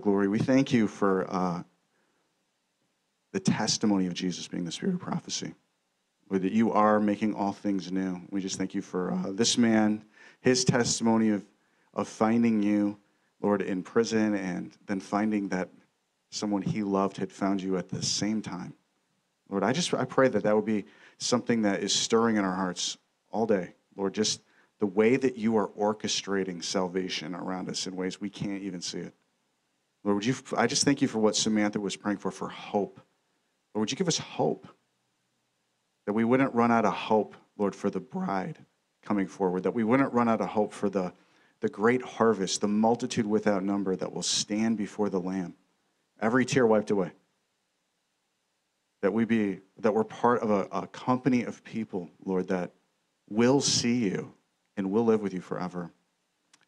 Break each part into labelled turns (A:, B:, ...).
A: Glory, we thank you for uh, the testimony of Jesus being the spirit of prophecy. Lord, that you are making all things new. We just thank you for uh, this man, his testimony of, of finding you, Lord, in prison, and then finding that someone he loved had found you at the same time. Lord, I just I pray that that would be something that is stirring in our hearts all day. Lord, just the way that you are orchestrating salvation around us in ways we can't even see it. Lord, would you, I just thank you for what Samantha was praying for, for hope. Lord, would you give us hope? That we wouldn't run out of hope, Lord, for the bride coming forward, that we wouldn't run out of hope for the, the great harvest, the multitude without number that will stand before the Lamb. Every tear wiped away. That we be, that we're part of a, a company of people, Lord, that will see you and will live with you forever.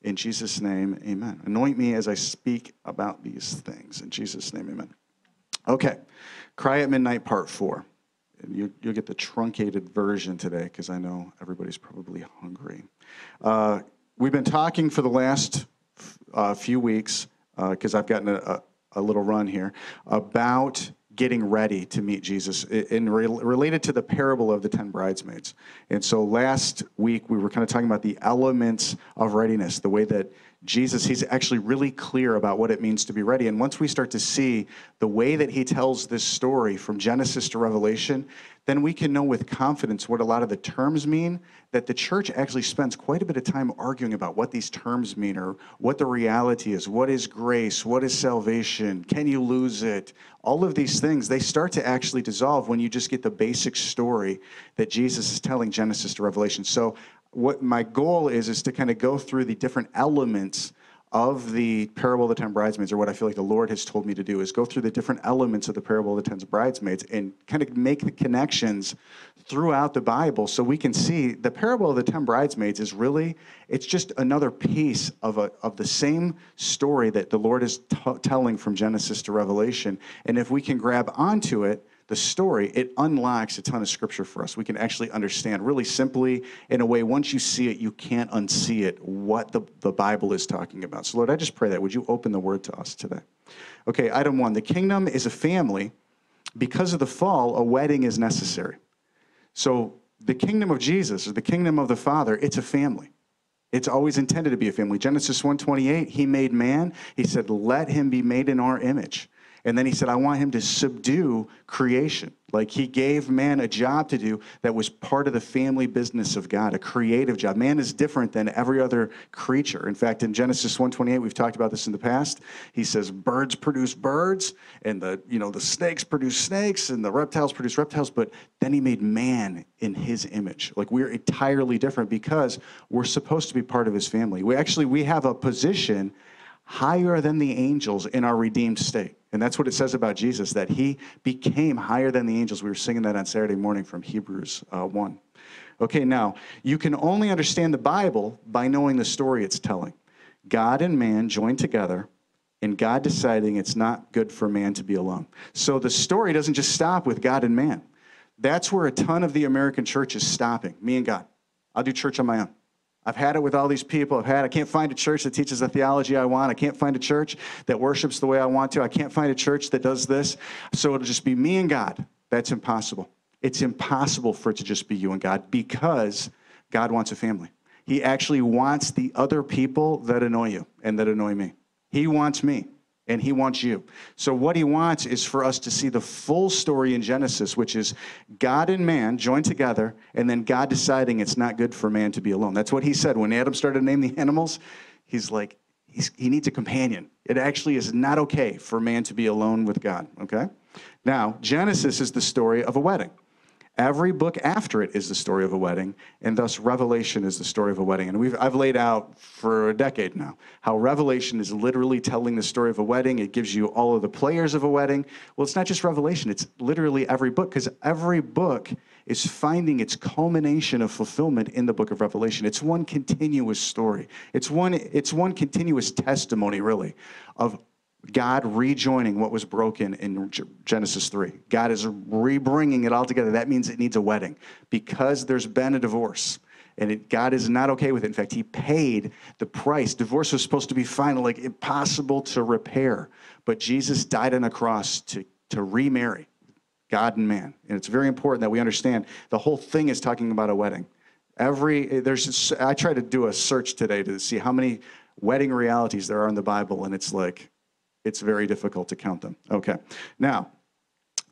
A: In Jesus' name, amen. Anoint me as I speak about these things. In Jesus' name, amen. Okay, Cry at Midnight, Part 4. You, will get the truncated version today because I know everybody's probably hungry. Uh, we've been talking for the last uh, few weeks because uh, I've gotten a, a, little run here about getting ready to meet Jesus in re- related to the parable of the 10 bridesmaids. And so last week we were kind of talking about the elements of readiness, the way that Jesus, he's actually really clear about what it means to be ready. And once we start to see the way that he tells this story from Genesis to Revelation, then we can know with confidence what a lot of the terms mean. That the church actually spends quite a bit of time arguing about what these terms mean or what the reality is. What is grace? What is salvation? Can you lose it? All of these things, they start to actually dissolve when you just get the basic story that Jesus is telling Genesis to Revelation. So what my goal is is to kind of go through the different elements of the parable of the ten bridesmaids, or what I feel like the Lord has told me to do, is go through the different elements of the parable of the ten bridesmaids and kind of make the connections throughout the Bible so we can see the parable of the ten bridesmaids is really, it's just another piece of, a, of the same story that the Lord is t- telling from Genesis to Revelation. And if we can grab onto it, the story, it unlocks a ton of scripture for us. We can actually understand really simply, in a way, once you see it, you can't unsee it, what the, the Bible is talking about. So, Lord, I just pray that. Would you open the word to us today? Okay, item one the kingdom is a family. Because of the fall, a wedding is necessary. So, the kingdom of Jesus, or the kingdom of the Father, it's a family. It's always intended to be a family. Genesis 1:28, he made man. He said, "Let him be made in our image." And then he said, I want him to subdue creation. Like he gave man a job to do that was part of the family business of God, a creative job. Man is different than every other creature. In fact, in Genesis 128, we've talked about this in the past. He says birds produce birds, and the you know the snakes produce snakes, and the reptiles produce reptiles, but then he made man in his image. Like we're entirely different because we're supposed to be part of his family. We actually we have a position higher than the angels in our redeemed state. And that's what it says about Jesus, that he became higher than the angels. We were singing that on Saturday morning from Hebrews uh, 1. Okay, now, you can only understand the Bible by knowing the story it's telling. God and man joined together, and God deciding it's not good for man to be alone. So the story doesn't just stop with God and man. That's where a ton of the American church is stopping me and God. I'll do church on my own. I've had it with all these people. I've had, I can't find a church that teaches the theology I want. I can't find a church that worships the way I want to. I can't find a church that does this. So it'll just be me and God. That's impossible. It's impossible for it to just be you and God because God wants a family. He actually wants the other people that annoy you and that annoy me. He wants me and he wants you. So, what he wants is for us to see the full story in Genesis, which is God and man joined together, and then God deciding it's not good for man to be alone. That's what he said. When Adam started to name the animals, he's like, he's, he needs a companion. It actually is not okay for man to be alone with God, okay? Now, Genesis is the story of a wedding. Every book after it is the story of a wedding, and thus Revelation is the story of a wedding. And we've, I've laid out for a decade now how Revelation is literally telling the story of a wedding. It gives you all of the players of a wedding. Well, it's not just Revelation, it's literally every book, because every book is finding its culmination of fulfillment in the book of Revelation. It's one continuous story, it's one, it's one continuous testimony, really, of God rejoining what was broken in Genesis 3. God is rebringing it all together. That means it needs a wedding because there's been a divorce. And it, God is not okay with it. In fact, He paid the price. Divorce was supposed to be final, like impossible to repair. But Jesus died on a cross to, to remarry God and man. And it's very important that we understand the whole thing is talking about a wedding. Every there's I tried to do a search today to see how many wedding realities there are in the Bible, and it's like it's very difficult to count them. Okay. Now,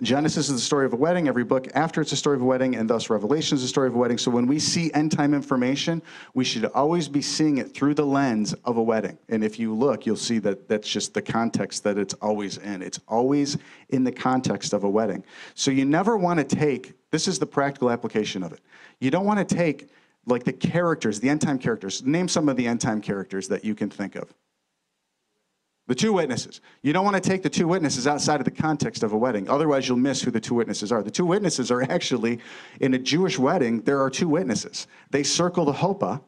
A: Genesis is the story of a wedding. Every book after it's a story of a wedding, and thus Revelation is a story of a wedding. So when we see end time information, we should always be seeing it through the lens of a wedding. And if you look, you'll see that that's just the context that it's always in. It's always in the context of a wedding. So you never want to take, this is the practical application of it. You don't want to take like the characters, the end time characters. Name some of the end time characters that you can think of. The two witnesses. You don't want to take the two witnesses outside of the context of a wedding. Otherwise, you'll miss who the two witnesses are. The two witnesses are actually, in a Jewish wedding, there are two witnesses. They circle the chuppah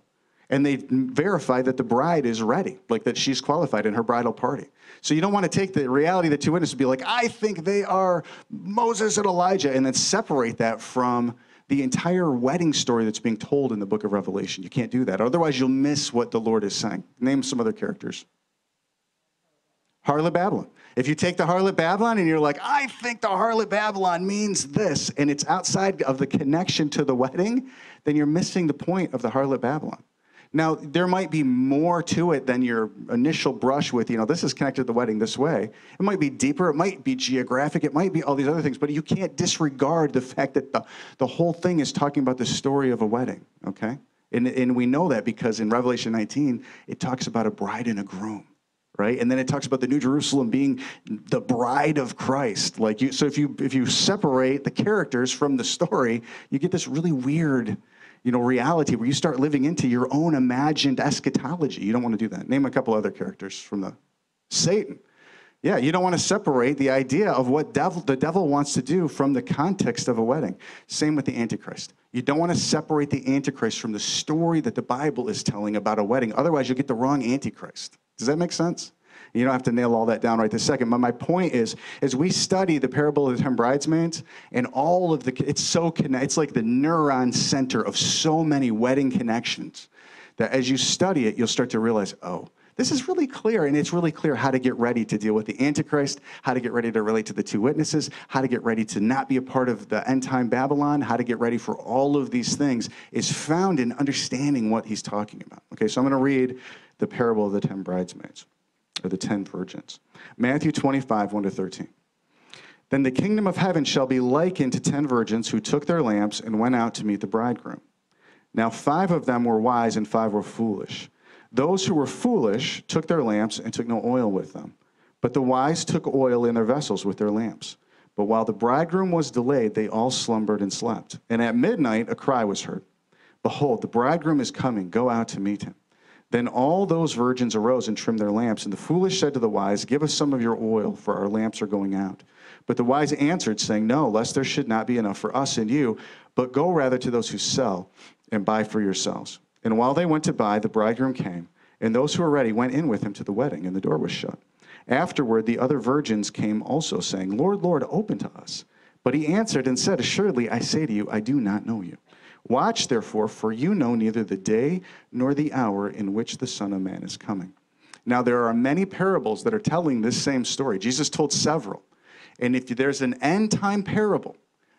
A: and they verify that the bride is ready, like that she's qualified in her bridal party. So you don't want to take the reality the two witnesses be like, I think they are Moses and Elijah, and then separate that from the entire wedding story that's being told in the book of Revelation. You can't do that. Otherwise, you'll miss what the Lord is saying. Name some other characters. Harlot Babylon. If you take the harlot Babylon and you're like, I think the harlot Babylon means this, and it's outside of the connection to the wedding, then you're missing the point of the harlot Babylon. Now, there might be more to it than your initial brush with, you know, this is connected to the wedding this way. It might be deeper, it might be geographic, it might be all these other things, but you can't disregard the fact that the, the whole thing is talking about the story of a wedding, okay? And, and we know that because in Revelation 19, it talks about a bride and a groom right? And then it talks about the new jerusalem being the bride of christ. Like you so if you if you separate the characters from the story you get this really weird you know reality where you start living into your own imagined eschatology. You don't want to do that. Name a couple other characters from the satan. Yeah you don't want to separate the idea of what devil, the devil wants to do from the context of a wedding. Same with the antichrist. You don't want to separate the antichrist from the story that the bible is telling about a wedding. Otherwise you'll get the wrong antichrist does that make sense? You don't have to nail all that down right this second. But my point is, as we study the parable of the ten bridesmaids and all of the, it's so connect, it's like the neuron center of so many wedding connections that as you study it, you'll start to realize, oh, this is really clear, and it's really clear how to get ready to deal with the Antichrist, how to get ready to relate to the two witnesses, how to get ready to not be a part of the end time Babylon, how to get ready for all of these things is found in understanding what he's talking about. Okay, so I'm going to read the parable of the ten bridesmaids, or the ten virgins. Matthew 25, 1 to 13. Then the kingdom of heaven shall be likened to ten virgins who took their lamps and went out to meet the bridegroom. Now five of them were wise and five were foolish. Those who were foolish took their lamps and took no oil with them. But the wise took oil in their vessels with their lamps. But while the bridegroom was delayed, they all slumbered and slept. And at midnight a cry was heard Behold, the bridegroom is coming, go out to meet him. Then all those virgins arose and trimmed their lamps. And the foolish said to the wise, Give us some of your oil, for our lamps are going out. But the wise answered, saying, No, lest there should not be enough for us and you, but go rather to those who sell and buy for yourselves. And while they went to buy, the bridegroom came, and those who were ready went in with him to the wedding, and the door was shut. Afterward, the other virgins came also, saying, Lord, Lord, open to us. But he answered and said, Assuredly, I say to you, I do not know you. Watch therefore, for you know neither the day nor the hour in which the Son of Man is coming. Now, there are many parables that are telling this same story. Jesus told several. And if there's an end time parable,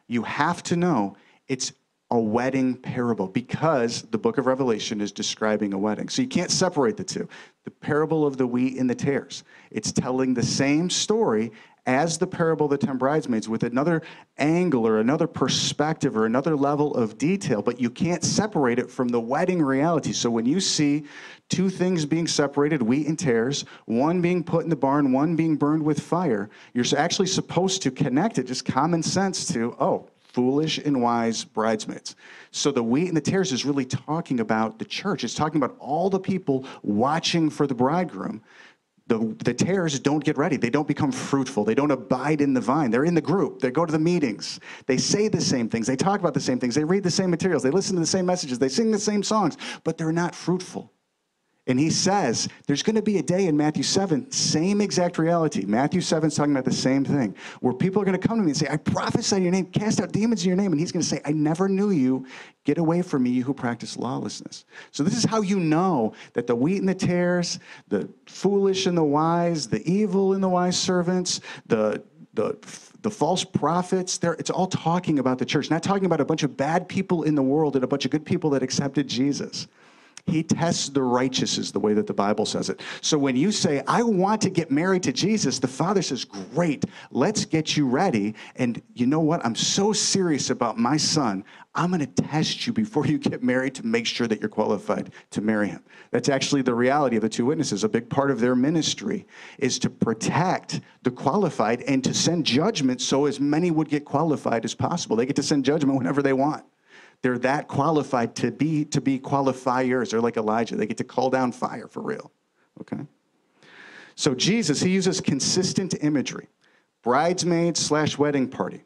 A: you have to know it's a wedding parable because the book of Revelation is describing a wedding. So you can't separate the two. The parable of the wheat and the tares. It's telling the same story as the parable of the ten bridesmaids with another angle or another perspective or another level of detail, but you can't separate it from the wedding reality. So when you see two things being separated, wheat and tares, one being put in the barn, one being burned with fire, you're actually supposed to connect it, just common sense, to, oh, foolish and wise bridesmaids. So the wheat and the tares is really talking about the church. It's talking about all the people watching for the bridegroom the, the tares don't get ready. They don't become fruitful. They don't abide in the vine. They're in the group. They go to the meetings. They say the same things. They talk about the same things. They read the same materials. They listen to the same messages. They sing the same songs, but they're not fruitful. And he says there's going to be a day in Matthew 7, same exact reality. Matthew 7 is talking about the same thing, where people are going to come to me and say, I prophesy in your name, cast out demons in your name. And he's going to say, I never knew you. Get away from me, you who practice lawlessness. So this is how you know that the wheat and the tares, the foolish and the wise, the evil and the wise servants, the, the the false prophets, it's all talking about the church, not talking about a bunch of bad people in the world and a bunch of good people that accepted Jesus. He tests the righteous, is the way that the Bible says it. So when you say, I want to get married to Jesus, the Father says, Great, let's get you ready. And you know what? I'm so serious about my son. I'm going to test you before you get married to make sure that you're qualified to marry him. That's actually the reality of the two witnesses. A big part of their ministry is to protect the qualified and to send judgment so as many would get qualified as possible. They get to send judgment whenever they want. They're that qualified to be to be qualifiers. They're like Elijah. They get to call down fire for real. Okay. So Jesus, he uses consistent imagery. Bridesmaid slash wedding party.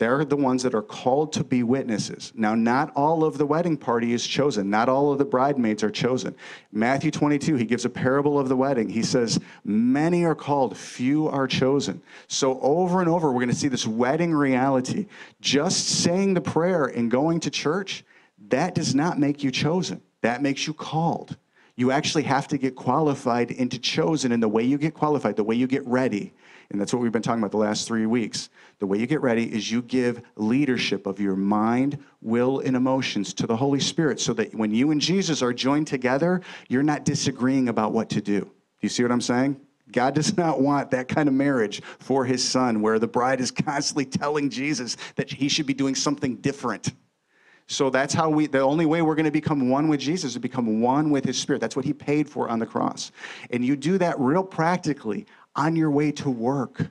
A: They're the ones that are called to be witnesses. Now, not all of the wedding party is chosen. Not all of the bridesmaids are chosen. Matthew 22, he gives a parable of the wedding. He says, Many are called, few are chosen. So, over and over, we're going to see this wedding reality. Just saying the prayer and going to church, that does not make you chosen. That makes you called. You actually have to get qualified into chosen. And the way you get qualified, the way you get ready, and that's what we've been talking about the last three weeks. The way you get ready is you give leadership of your mind, will, and emotions to the Holy Spirit so that when you and Jesus are joined together, you're not disagreeing about what to do. Do you see what I'm saying? God does not want that kind of marriage for his son where the bride is constantly telling Jesus that he should be doing something different. So that's how we, the only way we're going to become one with Jesus is become one with his spirit. That's what he paid for on the cross. And you do that real practically on your way to work.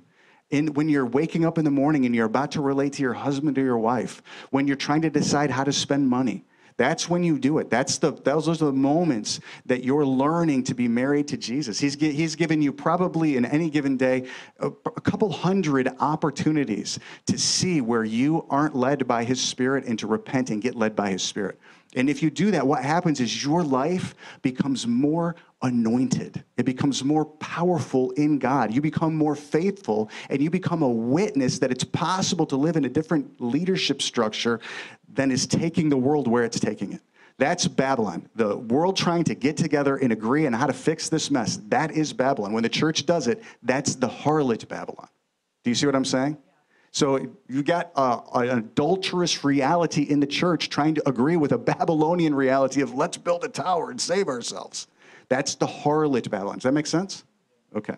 A: In, when you're waking up in the morning and you're about to relate to your husband or your wife, when you're trying to decide how to spend money, that's when you do it. That's the, those are the moments that you're learning to be married to Jesus. He's, he's given you probably in any given day a, a couple hundred opportunities to see where you aren't led by his spirit and to repent and get led by his spirit. And if you do that, what happens is your life becomes more anointed. It becomes more powerful in God. You become more faithful and you become a witness that it's possible to live in a different leadership structure than is taking the world where it's taking it. That's Babylon. The world trying to get together and agree on how to fix this mess. That is Babylon. When the church does it, that's the harlot Babylon. Do you see what I'm saying? So you got an adulterous reality in the church trying to agree with a Babylonian reality of let's build a tower and save ourselves. That's the harlot Babylon. Does that make sense? Okay.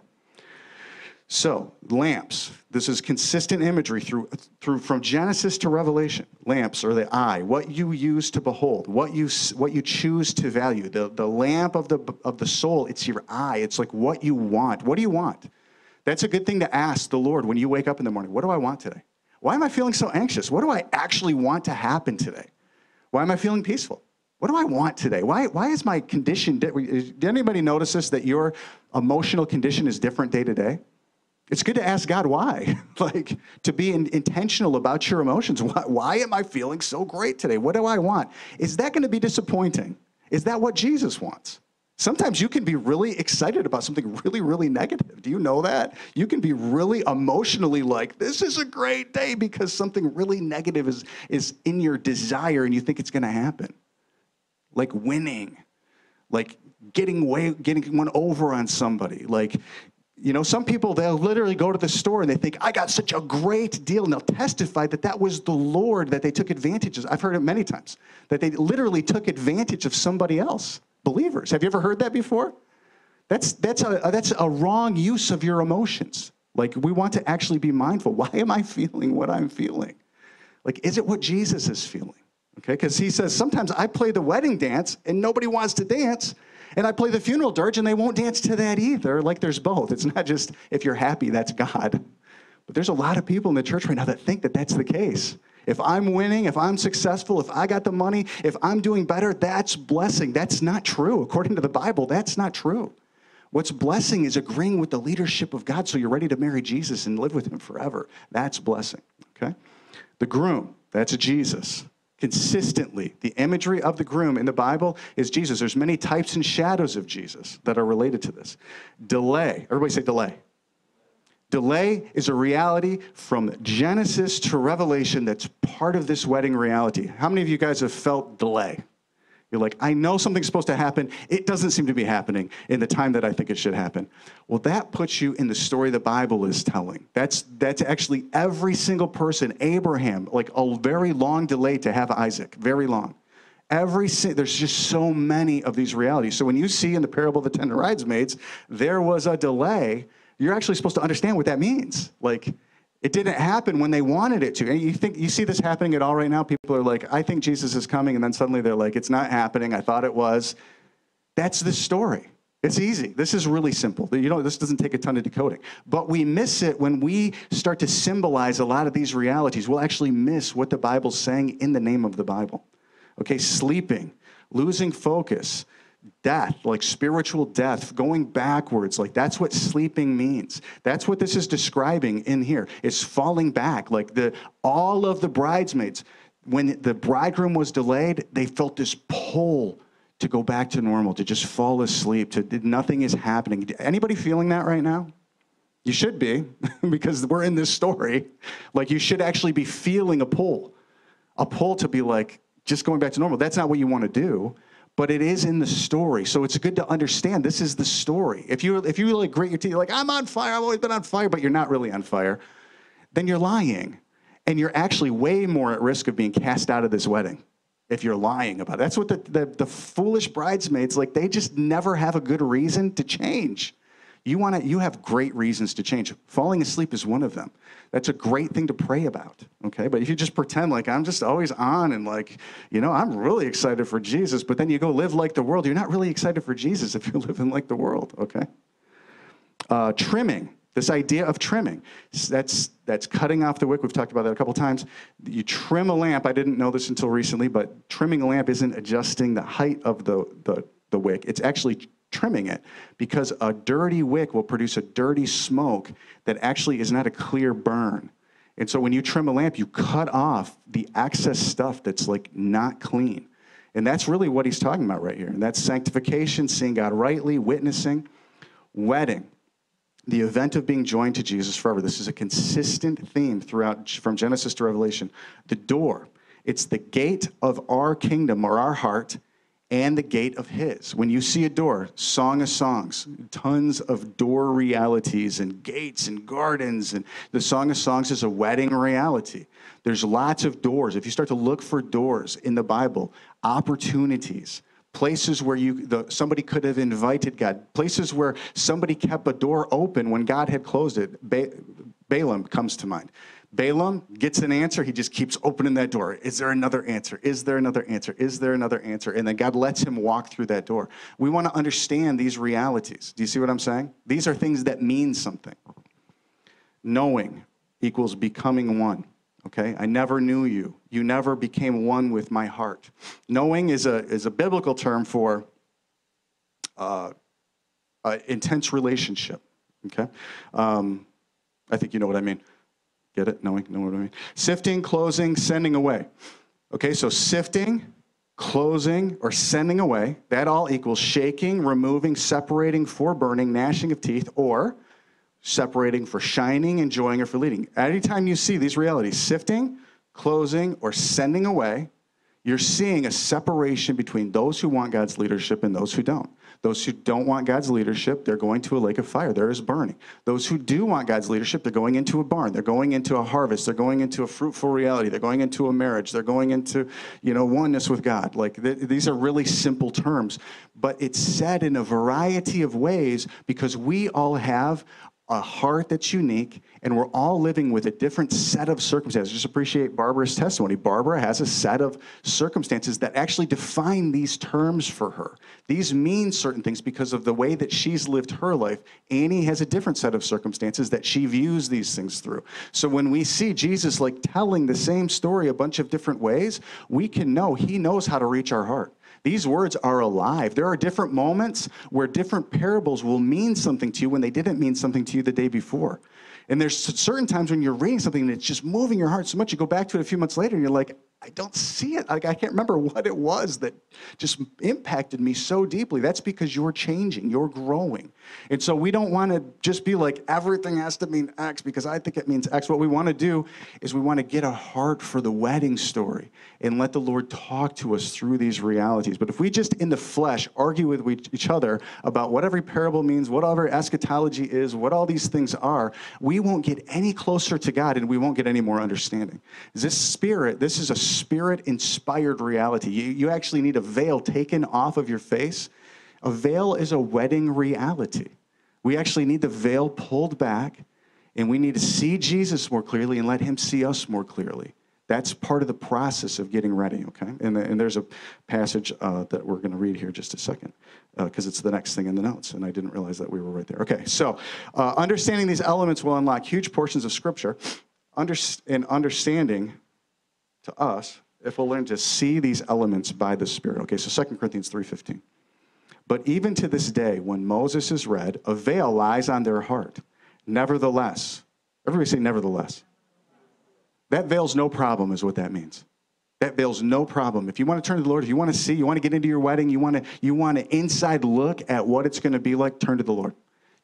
A: So lamps. This is consistent imagery through, through from Genesis to Revelation. Lamps are the eye, what you use to behold, what you what you choose to value. The the lamp of the of the soul. It's your eye. It's like what you want. What do you want? That's a good thing to ask the Lord when you wake up in the morning. What do I want today? Why am I feeling so anxious? What do I actually want to happen today? Why am I feeling peaceful? What do I want today? Why, why is my condition? Did anybody notice this that your emotional condition is different day to day? It's good to ask God why, like to be in, intentional about your emotions. Why, why am I feeling so great today? What do I want? Is that going to be disappointing? Is that what Jesus wants? Sometimes you can be really excited about something really, really negative. Do you know that? You can be really emotionally like, this is a great day because something really negative is, is in your desire and you think it's going to happen. Like winning, like getting way, getting one over on somebody. Like, you know, some people, they'll literally go to the store and they think, I got such a great deal. And they'll testify that that was the Lord that they took advantage of. I've heard it many times, that they literally took advantage of somebody else believers. Have you ever heard that before? That's, that's, a, that's a wrong use of your emotions. Like, we want to actually be mindful. Why am I feeling what I'm feeling? Like, is it what Jesus is feeling? Okay, because he says, sometimes I play the wedding dance and nobody wants to dance, and I play the funeral dirge and they won't dance to that either. Like, there's both. It's not just if you're happy, that's God. But there's a lot of people in the church right now that think that that's the case. If I'm winning, if I'm successful, if I got the money, if I'm doing better, that's blessing. That's not true. According to the Bible, that's not true. What's blessing is agreeing with the leadership of God so you're ready to marry Jesus and live with him forever. That's blessing, okay? The groom, that's Jesus. Consistently. The imagery of the groom in the Bible is Jesus. There's many types and shadows of Jesus that are related to this. Delay. Everybody say delay. Delay is a reality from Genesis to Revelation that's part of this wedding reality. How many of you guys have felt delay? You're like, I know something's supposed to happen. It doesn't seem to be happening in the time that I think it should happen. Well, that puts you in the story the Bible is telling. That's, that's actually every single person. Abraham, like a very long delay to have Isaac, very long. Every there's just so many of these realities. So when you see in the parable of the ten bridesmaids, there was a delay. You're actually supposed to understand what that means. Like, it didn't happen when they wanted it to. And you think you see this happening at all right now? People are like, I think Jesus is coming, and then suddenly they're like, it's not happening. I thought it was. That's the story. It's easy. This is really simple. You know, this doesn't take a ton of decoding. But we miss it when we start to symbolize a lot of these realities. We'll actually miss what the Bible's saying in the name of the Bible. Okay, sleeping, losing focus, death, like spiritual death, going backwards. Like that's what sleeping means. That's what this is describing in here. It's falling back. Like the all of the bridesmaids, when the bridegroom was delayed, they felt this pull to go back to normal, to just fall asleep, to nothing is happening. Anybody feeling that right now? You should be, because we're in this story. Like you should actually be feeling a pull. A pull to be like, just going back to normal. That's not what you want to do but it is in the story. So it's good to understand this is the story. If you if you really grit your teeth, like I'm on fire, I've always been on fire, but you're not really on fire, then you're lying, and you're actually way more at risk of being cast out of this wedding if you're lying about it. That's what the, the, the foolish bridesmaids like. They just never have a good reason to change. You want to. You have great reasons to change. Falling asleep is one of them. That's a great thing to pray about. Okay, but if you just pretend like I'm just always on and like you know I'm really excited for Jesus, but then you go live like the world, you're not really excited for Jesus if you're living like the world. Okay. Uh, trimming. This idea of trimming, that's, that's cutting off the wick. We've talked about that a couple times. You trim a lamp. I didn't know this until recently, but trimming a lamp isn't adjusting the height of the, the, the wick. It's actually trimming it because a dirty wick will produce a dirty smoke that actually is not a clear burn. And so when you trim a lamp, you cut off the excess stuff that's like not clean. And that's really what he's talking about right here. And that's sanctification, seeing God rightly, witnessing, wedding, the event of being joined to Jesus forever. This is a consistent theme throughout from Genesis to Revelation. The door, it's the gate of our kingdom or our heart and the gate of his. When you see a door, Song of Songs, tons of door realities and gates and gardens. And the Song of Songs is a wedding reality. There's lots of doors. If you start to look for doors in the Bible, opportunities, places where you the, somebody could have invited God, places where somebody kept a door open when God had closed it. Ba- Balaam comes to mind. Balaam gets an answer. He just keeps opening that door. Is there another answer? Is there another answer? Is there another answer? And then God lets him walk through that door. We want to understand these realities. Do you see what I'm saying? These are things that mean something. Knowing equals becoming one. Okay? I never knew you. You never became one with my heart. Knowing is a, is a biblical term for uh, intense relationship. Okay? Um, I think you know what I mean. Get it? Knowing, know what I mean? Sifting, closing, sending away. Okay, so sifting, closing, or sending away, that all equals shaking, removing, separating for burning, gnashing of teeth, or separating for shining, enjoying, or for leading. Anytime you see these realities, sifting, closing, or sending away, you're seeing a separation between those who want God's leadership and those who don't. Those who don't want God's leadership, they're going to a lake of fire. There is burning. Those who do want God's leadership, they're going into a barn. They're going into a harvest. They're going into a fruitful reality. They're going into a marriage. They're going into, you know, oneness with God. Like th- these are really simple terms, but it's said in a variety of ways because we all have a heart that's unique, and we're all living with a different set of circumstances. Just appreciate Barbara's testimony. Barbara has a set of circumstances that actually define these terms for her. These mean certain things because of the way that she's lived her life. Annie has a different set of circumstances that she views these things through. So when we see Jesus like telling the same story a bunch of different ways, we can know he knows how to reach our heart. These words are alive. There are different moments where different parables will mean something to you when they didn't mean something to you the day before. And there's certain times when you're reading something and it's just moving your heart so much, you go back to it a few months later and you're like, I don't see it. Like I can't remember what it was that just impacted me so deeply. That's because you're changing, you're growing. And so we don't want to just be like everything has to mean X because I think it means X. What we want to do is we want to get a heart for the wedding story and let the Lord talk to us through these realities. But if we just in the flesh argue with each other about what every parable means, what whatever eschatology is, what all these things are, we won't get any closer to God and we won't get any more understanding. This spirit, this is a spirit inspired reality. You, you actually need a veil taken off of your face. A veil is a wedding reality. We actually need the veil pulled back, and we need to see Jesus more clearly and let him see us more clearly. That's part of the process of getting ready, okay? And, the, and there's a passage uh, that we're going to read here just a second because uh, it's the next thing in the notes, and I didn't realize that we were right there. Okay, so uh, understanding these elements will unlock huge portions of Scripture, under, and understanding to us if we'll learn to see these elements by the Spirit. Okay, so 2 Corinthians 3.15. But even to this day, when Moses is read, a veil lies on their heart. Nevertheless, everybody say nevertheless. That veil's no problem, is what that means. That veil's no problem. If you want to turn to the Lord, if you want to see, you want to get into your wedding, you want to, you want an inside look at what it's going to be like, turn to the Lord.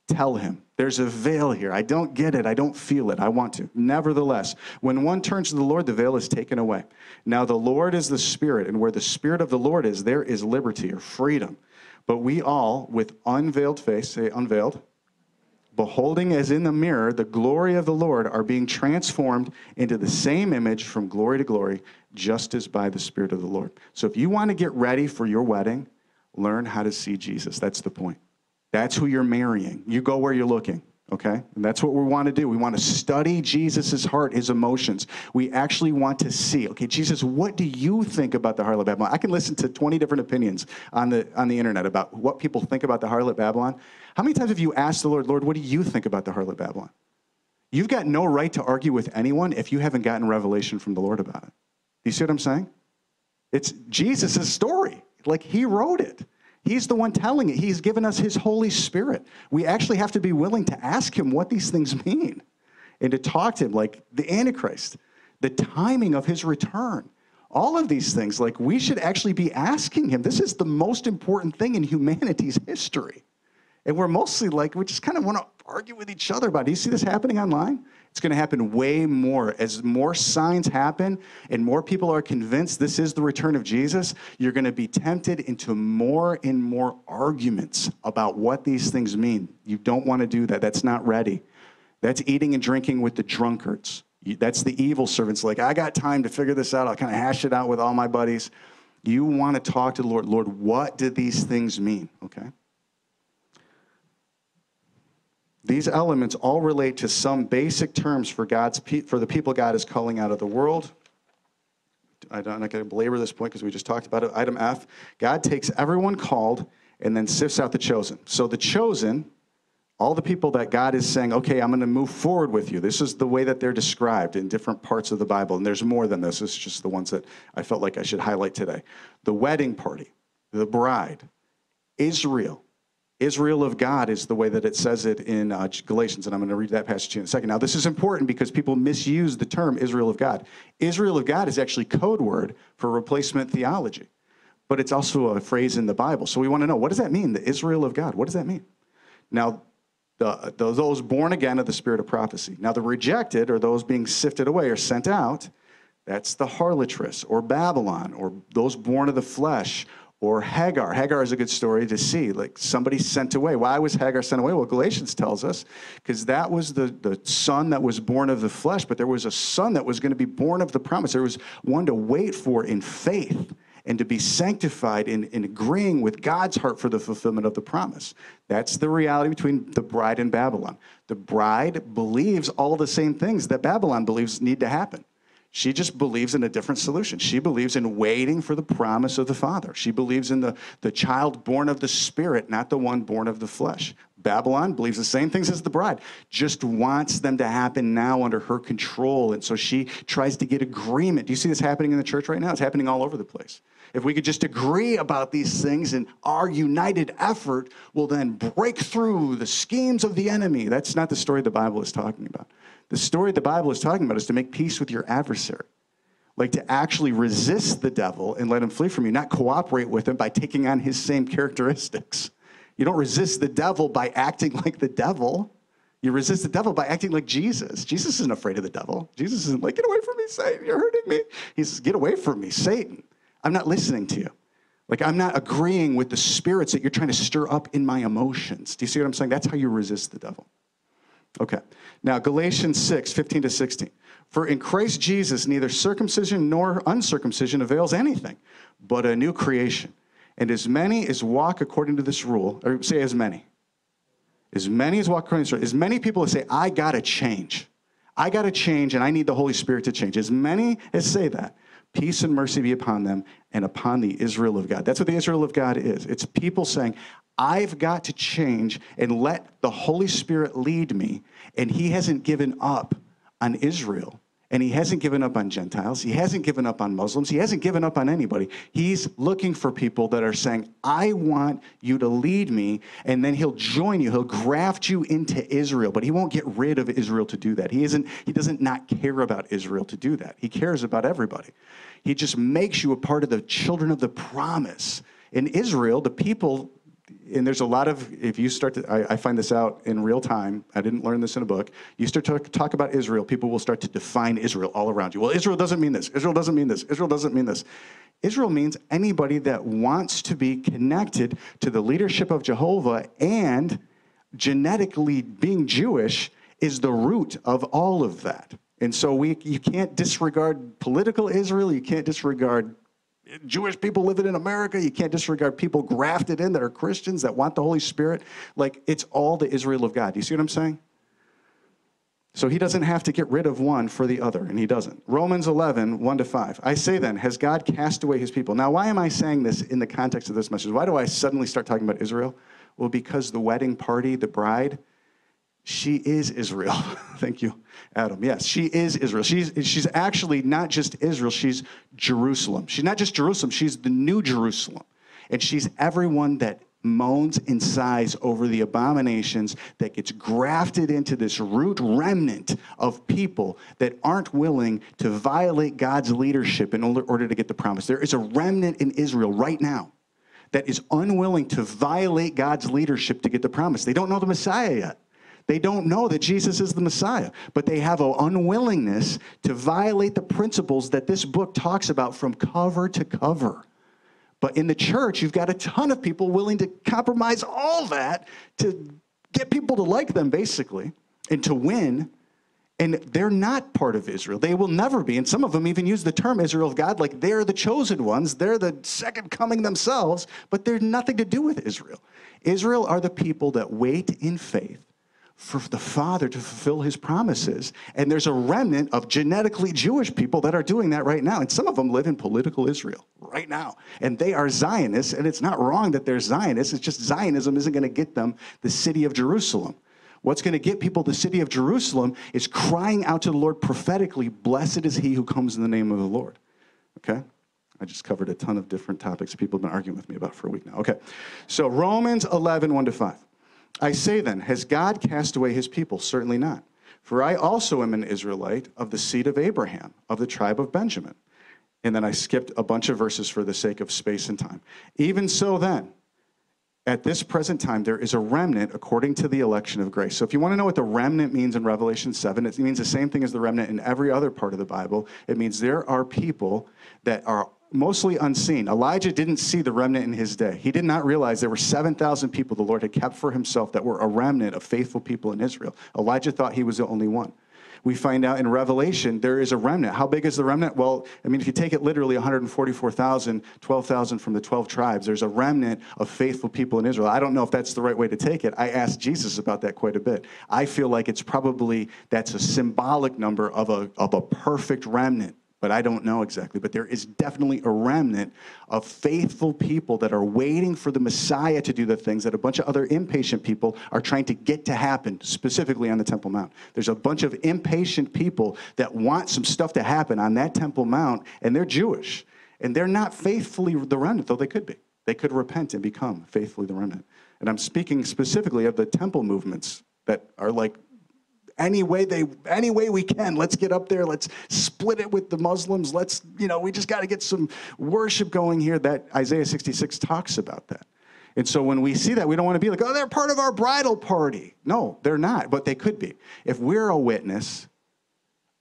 A: Tell him, there's a veil here. I don't get it. I don't feel it. I want to. Nevertheless, when one turns to the Lord, the veil is taken away. Now, the Lord is the Spirit, and where the Spirit of the Lord is, there is liberty or freedom. But we all, with unveiled face, say unveiled, beholding as in the mirror the glory of the Lord, are being transformed into the same image from glory to glory, just as by the Spirit of the Lord. So if you want to get ready for your wedding, learn how to see Jesus. That's the point. That's who you're marrying. You go where you're looking, okay? And that's what we want to do. We want to study Jesus' heart, his emotions. We actually want to see, okay, Jesus, what do you think about the harlot Babylon? I can listen to 20 different opinions on the, on the internet about what people think about the harlot Babylon. How many times have you asked the Lord, Lord, what do you think about the harlot Babylon? You've got no right to argue with anyone if you haven't gotten revelation from the Lord about it. Do you see what I'm saying? It's Jesus' story. Like he wrote it. He's the one telling it. He's given us his Holy Spirit. We actually have to be willing to ask him what these things mean and to talk to him like the Antichrist, the timing of his return. All of these things, like we should actually be asking him. This is the most important thing in humanity's history. And we're mostly like, we just kind of want to argue with each other about it. Do you see this happening online? It's going to happen way more. As more signs happen and more people are convinced this is the return of Jesus, you're going to be tempted into more and more arguments about what these things mean. You don't want to do that. That's not ready. That's eating and drinking with the drunkards. That's the evil servants. Like, I got time to figure this out. I'll kind of hash it out with all my buddies. You want to talk to the Lord. Lord, what do these things mean? Okay? These elements all relate to some basic terms for God's for the people God is calling out of the world. I'm not going to belabor this point because we just talked about it. Item F: God takes everyone called and then sifts out the chosen. So the chosen, all the people that God is saying, "Okay, I'm going to move forward with you." This is the way that they're described in different parts of the Bible, and there's more than this. This is just the ones that I felt like I should highlight today. The wedding party, the bride, Israel, Israel of God is the way that it says it in uh, Galatians, and I'm going to read that passage to you in a second. Now, this is important because people misuse the term Israel of God. Israel of God is actually code word for replacement theology, but it's also a phrase in the Bible. So we want to know what does that mean, the Israel of God? What does that mean? Now, the, the, those born again of the spirit of prophecy. Now, the rejected, or those being sifted away or sent out, that's the harlotress or Babylon, or those born of the flesh, or Hagar. Hagar is a good story to see. Like somebody sent away. Why was Hagar sent away? Well, Galatians tells us because that was the, the son that was born of the flesh, but there was a son that was going to be born of the promise. There was one to wait for in faith and to be sanctified in, in agreeing with God's heart for the fulfillment of the promise. That's the reality between the bride and Babylon. The bride believes all the same things that Babylon believes need to happen. She just believes in a different solution. She believes in waiting for the promise of the Father. She believes in the, the child born of the Spirit, not the one born of the flesh. Babylon believes the same things as the bride, just wants them to happen now under her control. And so she tries to get agreement. Do you see this happening in the church right now? It's happening all over the place. If we could just agree about these things and our united effort will then break through the schemes of the enemy. That's not the story the Bible is talking about. The story the Bible is talking about is to make peace with your adversary. like to actually resist the devil and let him flee from you, not cooperate with him by taking on his same characteristics. You don't resist the devil by acting like the devil. You resist the devil by acting like Jesus. Jesus isn't afraid of the devil. Jesus isn't like, get away from me, Satan, you're hurting me. He says, get away from me, Satan. I'm not listening to you. Like, I'm not agreeing with the spirits that you're trying to stir up in my emotions. Do you see what I'm saying? That's how you resist the devil. Okay. Now, Galatians 6, 15 to 16. For in Christ Jesus, neither circumcision nor uncircumcision avails anything, but a new creation. And as many as walk according to this rule, or say as many, as many as walk according to this rule, as many people say, I got to change. I got to change and I need the Holy Spirit to change. As many as say that, peace and mercy be upon them and upon the Israel of God. That's what the Israel of God is. It's people saying, I've got to change and let the Holy Spirit lead me. And He hasn't given up on Israel. And he hasn't given up on Gentiles. He hasn't given up on Muslims. He hasn't given up on anybody. He's looking for people that are saying, I want you to lead me. And then he'll join you. He'll graft you into Israel. But he won't get rid of Israel to do that. He, isn't, he doesn't not care about Israel to do that. He cares about everybody. He just makes you a part of the children of the promise. In Israel, the people and there's a lot of if you start to I, I, find this out in real time. I didn't learn this in a book. You start to talk about israel people will start to define israel all around you. Well israel doesn't mean this. Israel doesn't mean this. Israel doesn't mean this. Israel means anybody that wants to be connected to the leadership of jehovah and genetically being jewish is the root of all of that. And so we you can't disregard political israel. You can't disregard Jewish people living in America. You can't disregard people grafted in that are Christians that want the Holy Spirit. Like, it's all the Israel of God. Do you see what I'm saying? So he doesn't have to get rid of one for the other, and he doesn't. Romans 11, 1 to 5. I say then, has God cast away his people? Now, why am I saying this in the context of this message? Why do I suddenly start talking about Israel? Well, because the wedding party, the bride, she is Israel. Thank you, Adam. Yes, she is Israel. She's, she's actually not just Israel, she's Jerusalem. She's not just Jerusalem, she's the new Jerusalem. And she's everyone that moans and sighs over the abominations that gets grafted into this root remnant of people that aren't willing to violate God's leadership in order to get the promise. There is a remnant in Israel right now that is unwilling to violate God's leadership to get the promise. They don't know the Messiah yet. They don't know that Jesus is the Messiah, but they have an unwillingness to violate the principles that this book talks about from cover to cover. But in the church, you've got a ton of people willing to compromise all that to get people to like them, basically, and to win. And they're not part of Israel. They will never be. And some of them even use the term Israel of God like they're the chosen ones. They're the second coming themselves, but they're nothing to do with Israel. Israel are the people that wait in faith for the Father to fulfill his promises. And there's a remnant of genetically Jewish people that are doing that right now. And some of them live in political Israel right now. And they are Zionists. And it's not wrong that they're Zionists. It's just Zionism isn't going to get them the city of Jerusalem. What's going to get people the city of Jerusalem is crying out to the Lord prophetically, Blessed is he who comes in the name of the Lord. Okay? I just covered a ton of different topics people have been arguing with me about for a week now. Okay. So Romans 11, 1 to 5. I say then, has God cast away his people? Certainly not. For I also am an Israelite of the seed of Abraham, of the tribe of Benjamin. And then I skipped a bunch of verses for the sake of space and time. Even so, then, at this present time, there is a remnant according to the election of grace. So, if you want to know what the remnant means in Revelation 7, it means the same thing as the remnant in every other part of the Bible. It means there are people that are mostly unseen. Elijah didn't see the remnant in his day. He did not realize there were 7,000 people the Lord had kept for himself that were a remnant of faithful people in Israel. Elijah thought he was the only one. We find out in Revelation there is a remnant. How big is the remnant? Well, I mean, if you take it literally 144,000, 12,000 from the 12 tribes, there's a remnant of faithful people in Israel. I don't know if that's the right way to take it. I asked Jesus about that quite a bit. I feel like it's probably that's a symbolic number of a, of a perfect remnant but I don't know exactly. But there is definitely a remnant of faithful people that are waiting for the Messiah to do the things that a bunch of other impatient people are trying to get to happen, specifically on the Temple Mount. There's a bunch of impatient people that want some stuff to happen on that Temple Mount, and they're Jewish. And they're not faithfully the remnant, though they could be. They could repent and become faithfully the remnant. And I'm speaking specifically of the temple movements that are like any way they any way we can. Let's get up there. Let's split it with the Muslims. Let's, you know, we just got to get some worship going here. That Isaiah 66 talks about that. And so when we see that, we don't want to be like, oh, they're part of our bridal party. No, they're not, but they could be. If we're a witness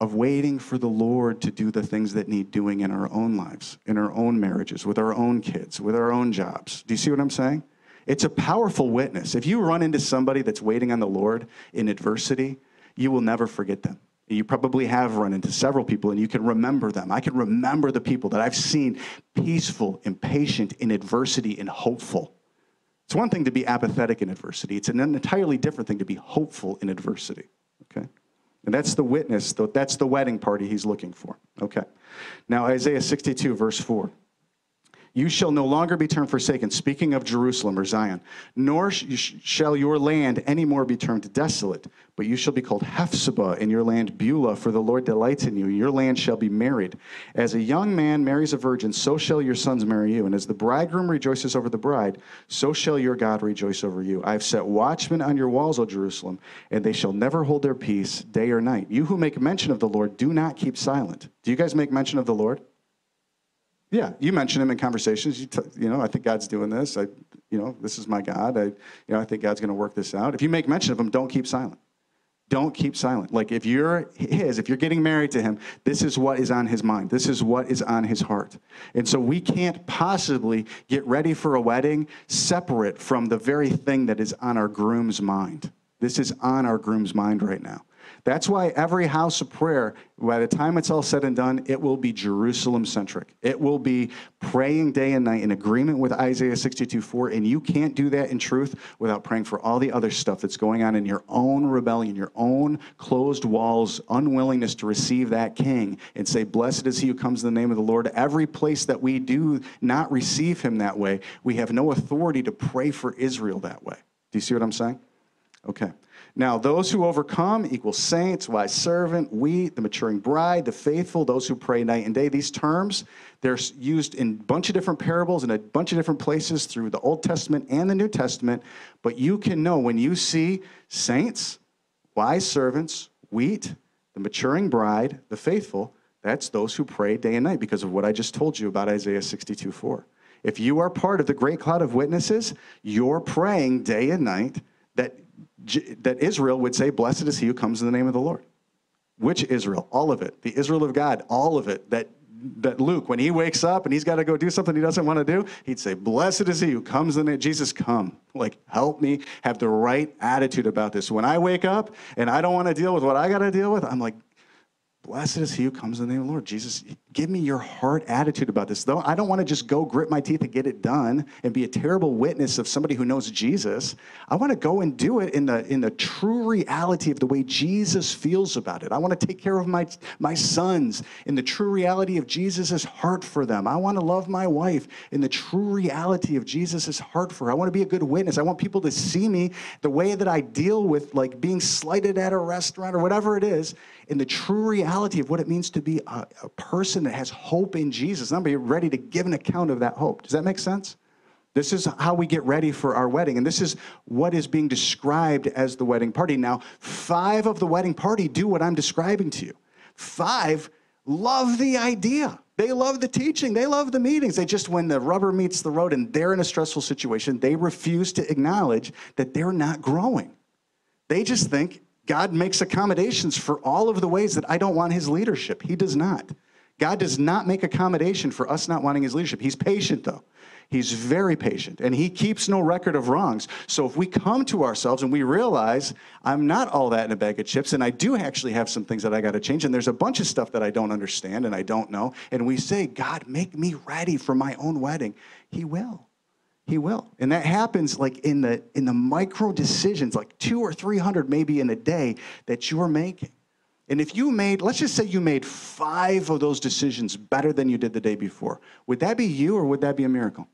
A: of waiting for the Lord to do the things that need doing in our own lives, in our own marriages, with our own kids, with our own jobs. Do you see what I'm saying? It's a powerful witness. If you run into somebody that's waiting on the Lord in adversity, you will never forget them. You probably have run into several people and you can remember them. I can remember the people that I've seen peaceful and patient in adversity and hopeful. It's one thing to be apathetic in adversity, it's an entirely different thing to be hopeful in adversity. Okay? And that's the witness, that's the wedding party he's looking for. Okay. Now, Isaiah 62, verse 4. You shall no longer be termed forsaken, speaking of Jerusalem or Zion, nor shall your land any more be termed desolate, but you shall be called Hephzibah, and your land Beulah, for the Lord delights in you. Your land shall be married. As a young man marries a virgin, so shall your sons marry you. And as the bridegroom rejoices over the bride, so shall your God rejoice over you. I have set watchmen on your walls, O Jerusalem, and they shall never hold their peace day or night. You who make mention of the Lord, do not keep silent. Do you guys make mention of the Lord? Yeah, you mention him in conversations. You, t- you know, I think God's doing this. I, you know, this is my God. I, you know, I think God's going to work this out. If you make mention of him, don't keep silent. Don't keep silent. Like if you're his, if you're getting married to him, this is what is on his mind. This is what is on his heart. And so we can't possibly get ready for a wedding separate from the very thing that is on our groom's mind. This is on our groom's mind right now. That's why every house of prayer, by the time it's all said and done, it will be Jerusalem centric. It will be praying day and night in agreement with Isaiah 62 4. And you can't do that in truth without praying for all the other stuff that's going on in your own rebellion, your own closed walls, unwillingness to receive that king and say, Blessed is he who comes in the name of the Lord. Every place that we do not receive him that way, we have no authority to pray for Israel that way. Do you see what I'm saying? Okay. Now, those who overcome equal saints, wise servant, wheat, the maturing bride, the faithful, those who pray night and day. These terms, they're used in a bunch of different parables in a bunch of different places through the Old Testament and the New Testament. But you can know when you see saints, wise servants, wheat, the maturing bride, the faithful, that's those who pray day and night because of what I just told you about Isaiah 62 4. If you are part of the great cloud of witnesses, you're praying day and night that that Israel would say, Blessed is he who comes in the name of the Lord. Which Israel? All of it. The Israel of God, all of it. That, that Luke, when he wakes up and he's got to go do something he doesn't want to do, he'd say, Blessed is he who comes in the name. Jesus, come. Like, help me have the right attitude about this. When I wake up and I don't want to deal with what I got to deal with, I'm like, Blessed is he who comes in the name of the Lord. Jesus, give me your heart attitude about this. Though I don't want to just go grit my teeth and get it done and be a terrible witness of somebody who knows Jesus. I want to go and do it in the in the true reality of the way Jesus feels about it. I want to take care of my my sons in the true reality of Jesus' heart for them. I want to love my wife in the true reality of Jesus' heart for her. I want to be a good witness. I want people to see me the way that I deal with like being slighted at a restaurant or whatever it is in the true reality of what it means to be a, a person that has hope in Jesus. I'm ready to give an account of that hope. Does that make sense? This is how we get ready for our wedding. And this is what is being described as the wedding party. Now, five of the wedding party do what I'm describing to you. Five love the idea. They love the teaching. They love the meetings. They just, when the rubber meets the road and they're in a stressful situation, they refuse to acknowledge that they're not growing. They just think God makes accommodations for all of the ways that I don't want his leadership. He does not. God does not make accommodation for us not wanting his leadership. He's patient, though. He's very patient and he keeps no record of wrongs. So if we come to ourselves and we realize I'm not all that in a bag of chips and I do actually have some things that I got to change and there's a bunch of stuff that I don't understand and I don't know, and we say, God, make me ready for my own wedding, he will. He will. And that happens like in the in the micro decisions, like two or three hundred maybe in a day that you're making. And if you made, let's just say you made five of those decisions better than you did the day before, would that be you or would that be a miracle?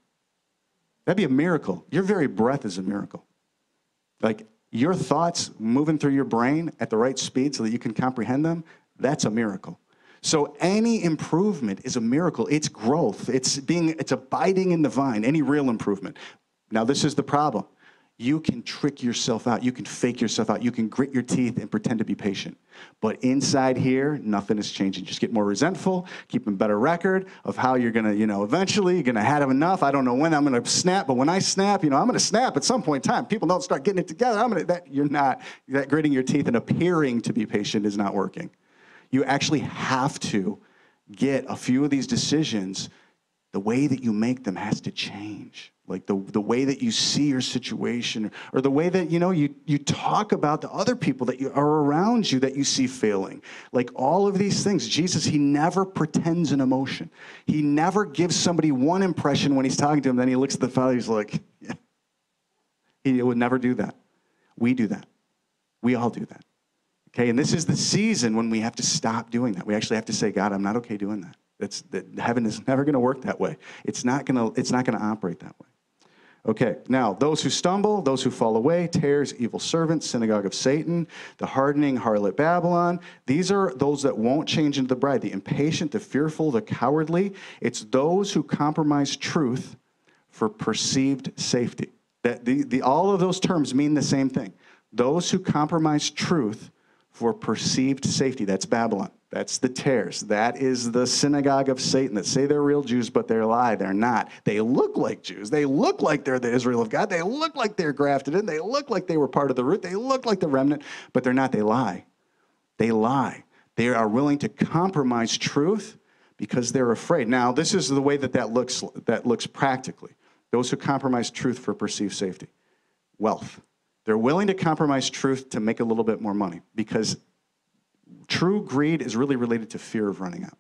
A: That'd be a miracle. Your very breath is a miracle. Like your thoughts moving through your brain at the right speed so that you can comprehend them, that's a miracle. So any improvement is a miracle. It's growth. It's being it's abiding in the vine, any real improvement. Now this is the problem. You can trick yourself out. You can fake yourself out. You can grit your teeth and pretend to be patient. But inside here, nothing is changing. Just get more resentful, keep a better record of how you're to, you know, eventually you're to have enough. I don't know when I'm to snap, but when I snap, you know, I'm to snap at some point in time. People don't start getting it together. I'm to, that, you're not, that gritting your teeth and appearing to be patient is not working. You actually have to get a few of these decisions. The way that you make them has to change. Like the, the way that you see your situation or the way that you know you, you talk about the other people that you are around you that you see failing. Like all of these things. Jesus he never pretends an emotion. He never gives somebody one impression when he's talking to him then he looks at the father he's like yeah. he would never do that. We do that. We all do that. Okay? And this is the season when we have to stop doing that. We actually have to say god i'm not okay doing that that's that heaven is never going to work that way it's not going to it's not going to operate that way Okay, now those who stumble, those who fall away, tares, evil servants, synagogue of Satan, the hardening harlot Babylon, these are those that won't change into the bride, the impatient, the fearful, the cowardly. It's those who compromise truth for perceived safety. That the, the, all of those terms mean the same thing. Those who compromise truth for perceived safety. That's Babylon. That's the tares. That is the synagogue of Satan that say they're real Jews, but they're lie. They're not. They look like Jews. They look like they're the Israel of God. They look like they're grafted in. They look like they were part of the root. They look like the remnant, but they're not. They lie. They lie. They are willing to compromise truth because they're afraid. Now, this is the way that that looks, that looks practically. Those who compromise truth for perceived safety, wealth. They're willing to compromise truth to make a little bit more money because true greed is really related to fear of running out.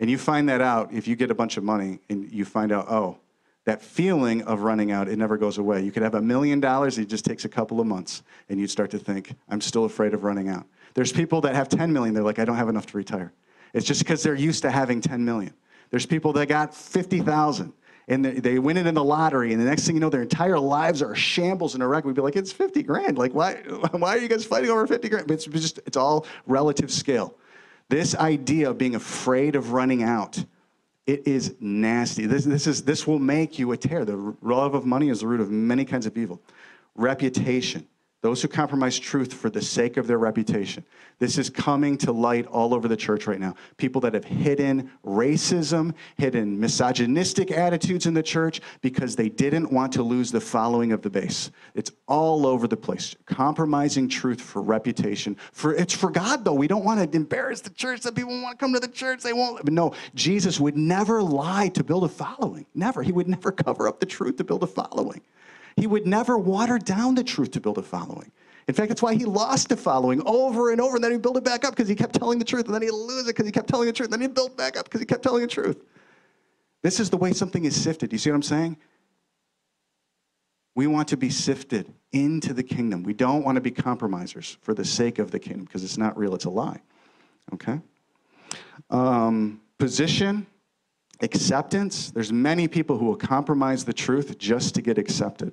A: And you find that out if you get a bunch of money and you find out, oh, that feeling of running out, it never goes away. You could have a million dollars, it just takes a couple of months, and you'd start to think, I'm still afraid of running out. There's people that have 10 million, they're like, I don't have enough to retire. It's just because they're used to having 10 million. There's people that got 50,000 and they, win it in the lottery, and the next thing you know, their entire lives are shambles and a wreck. We'd be like, it's 50 grand. Like, why, why are you guys fighting over 50 grand? But it's just, it's all relative scale. This idea of being afraid of running out, it is nasty. This, this, is, this will make you a tare. The love of money is the root of many kinds of evil. Reputation. Those who compromise truth for the sake of their reputation. This is coming to light all over the church right now. People that have hidden racism, hidden misogynistic attitudes in the church because they didn't want to lose the following of the base. It's all over the place. Compromising truth for reputation. For it's for God though. We don't want to embarrass the church that people want to come to the church. They won't. But no, Jesus would never lie to build a following. Never. He would never cover up the truth to build a following. He would never water down the truth to build a following. In fact, that's why he lost a following over and over, and then he built it back up because he kept telling the truth, and then he'd lose it because he kept telling the truth, and then he'd build back up because he kept telling the truth. This is the way something is sifted. You see what I'm saying? We want to be sifted into the kingdom. We don't want to be compromisers for the sake of the kingdom because it's not real, it's a lie. Okay? Um, position, acceptance. There's many people who will compromise the truth just to get accepted.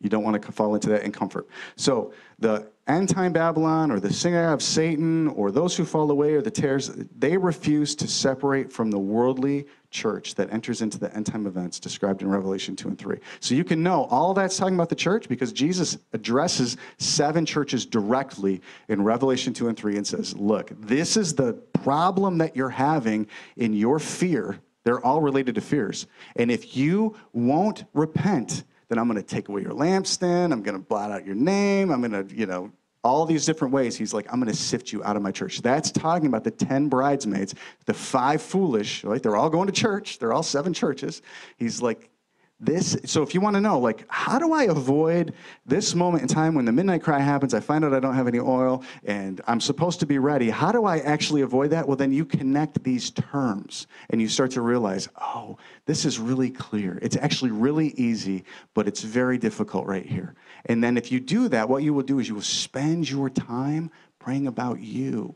A: You don't want to fall into that in comfort. So the end time Babylon or the synagogue of Satan or those who fall away or the tares, they refuse to separate from the worldly church that enters into the end time events described in Revelation 2 and 3. So you can know all that's talking about the church because Jesus addresses seven churches directly in Revelation 2 and 3 and says, Look, this is the problem that you're having in your fear. They're all related to fears. And if you won't repent, then I'm going to take away your lampstand. I'm going to blot out your name. I'm going to, you know, all these different ways. He's like, I'm going to sift you out of my church. That's talking about the 10 bridesmaids, the five foolish, right? They're all going to church. They're all seven churches. He's like, this so if you want to know like how do i avoid this moment in time when the midnight cry happens i find out i don't have any oil and i'm supposed to be ready how do i actually avoid that? Well then you connect these terms and you start to realize oh this is really clear. It's actually really easy but it's very difficult right here. And then if you do that what you will do is you will spend your time praying about you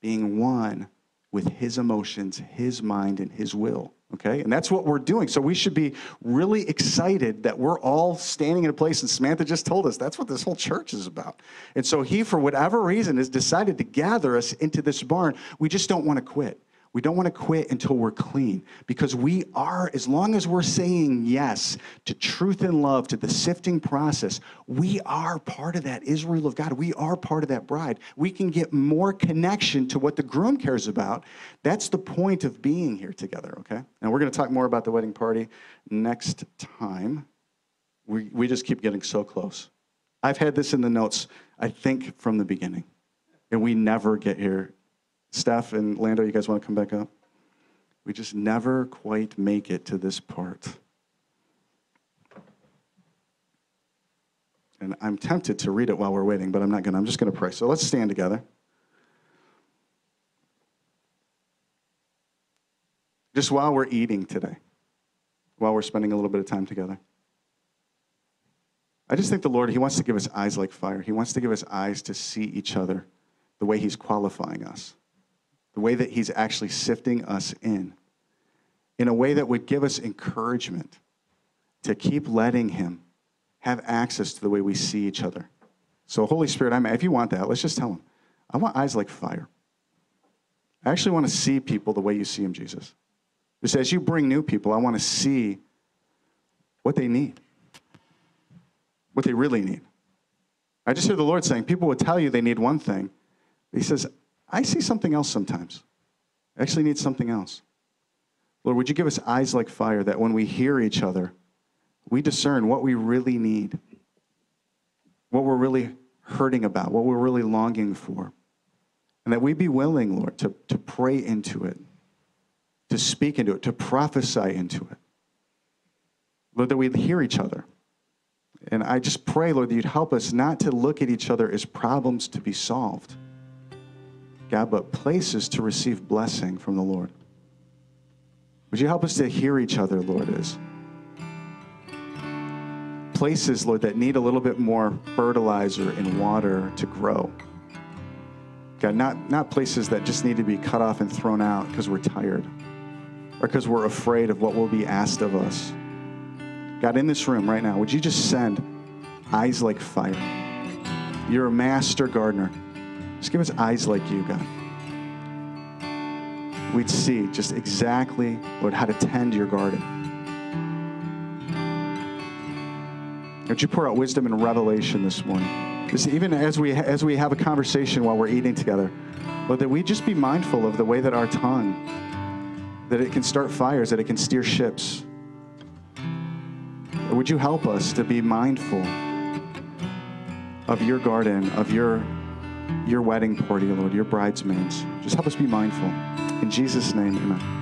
A: being one with his emotions his mind and his will Okay? And that's what we're doing. So we should be really excited that we're all standing in a place, and Samantha just told us that's what this whole church is about. And so he, for whatever reason, has decided to gather us into this barn. We just don't want to quit. We don't want to quit until we're clean because we are, as long as we're saying yes to truth and love, to the sifting process, we are part of that Israel of God. We are part of that bride. We can get more connection to what the groom cares about. That's the point of being here together, okay? And we're going to talk more about the wedding party next time. We, we just keep getting so close. I've had this in the notes, I think, from the beginning, and we never get here Steph and Lando, you guys want to come back up? We just never quite make it to this part. And I'm tempted to read it while we're waiting, but I'm not going to. I'm just going to pray. So let's stand together. Just while we're eating today, while we're spending a little bit of time together. I just think the Lord, He wants to give us eyes like fire. He wants to give us eyes to see each other the way He's qualifying us the way that He's actually sifting us in, in a way that would give us encouragement to keep letting Him have access to the way we see each other. So, Holy Spirit, I'm, if you want that, let's just tell Him, I want eyes like fire. I actually want to see people the way you see them, Jesus. Just as you bring new people, I want to see what they need, what they really need. I just hear the Lord saying, people would tell you they need one thing. He says, I see something else sometimes. I actually need something else. Lord, would you give us eyes like fire that when we hear each other, we discern what we really need, what we're really hurting about, what we're really longing for. And that we be willing, Lord, to, to pray into it, to speak into it, to prophesy into it. Lord, that we'd hear each other. And I just pray, Lord, that you'd help us not to look at each other as problems to be solved God, but places to receive blessing from the Lord. Would you help us to hear each other, Lord, as places, Lord, that need a little bit more fertilizer and water to grow. God, not, not places that just need to be cut off and thrown out because we're tired or because we're afraid of what will be asked of us. God, in this room right now, would you just send eyes like fire? You're a master gardener. Just give us eyes like you, God. We'd see just exactly, Lord, how to tend your garden. Would you pour out wisdom and revelation this morning? Just even as we as we have a conversation while we're eating together, Lord, that we just be mindful of the way that our tongue, that it can start fires, that it can steer ships. Would you help us to be mindful of your garden, of your your wedding party, Lord, your bridesmaids. Just help us be mindful. In Jesus' name, amen.